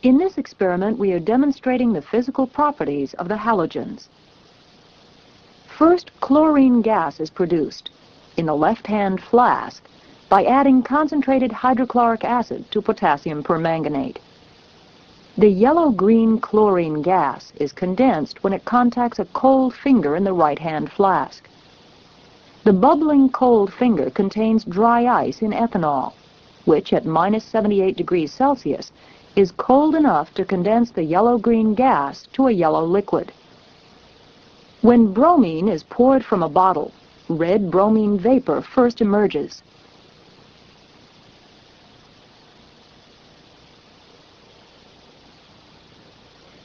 In this experiment, we are demonstrating the physical properties of the halogens. First, chlorine gas is produced in the left-hand flask by adding concentrated hydrochloric acid to potassium permanganate. The yellow-green chlorine gas is condensed when it contacts a cold finger in the right-hand flask. The bubbling cold finger contains dry ice in ethanol, which at minus 78 degrees Celsius is cold enough to condense the yellow-green gas to a yellow liquid. When bromine is poured from a bottle, red bromine vapor first emerges.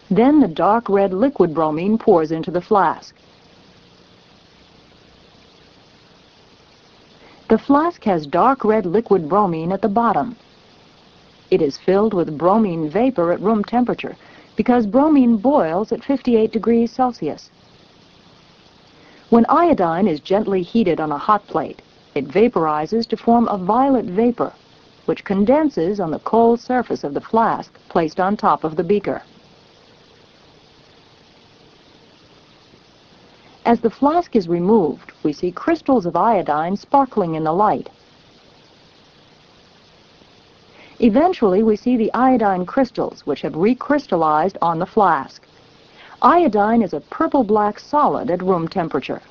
Then the dark red liquid bromine pours into the flask. The flask has dark red liquid bromine at the bottom. It is filled with bromine vapor at room temperature because bromine boils at 58 degrees Celsius. When iodine is gently heated on a hot plate, it vaporizes to form a violet vapor, which condenses on the cold surface of the flask placed on top of the beaker. As the flask is removed, we see crystals of iodine sparkling in the light. Eventually, we see the iodine crystals, which have recrystallized on the flask. Iodine is a purple-black solid at room temperature.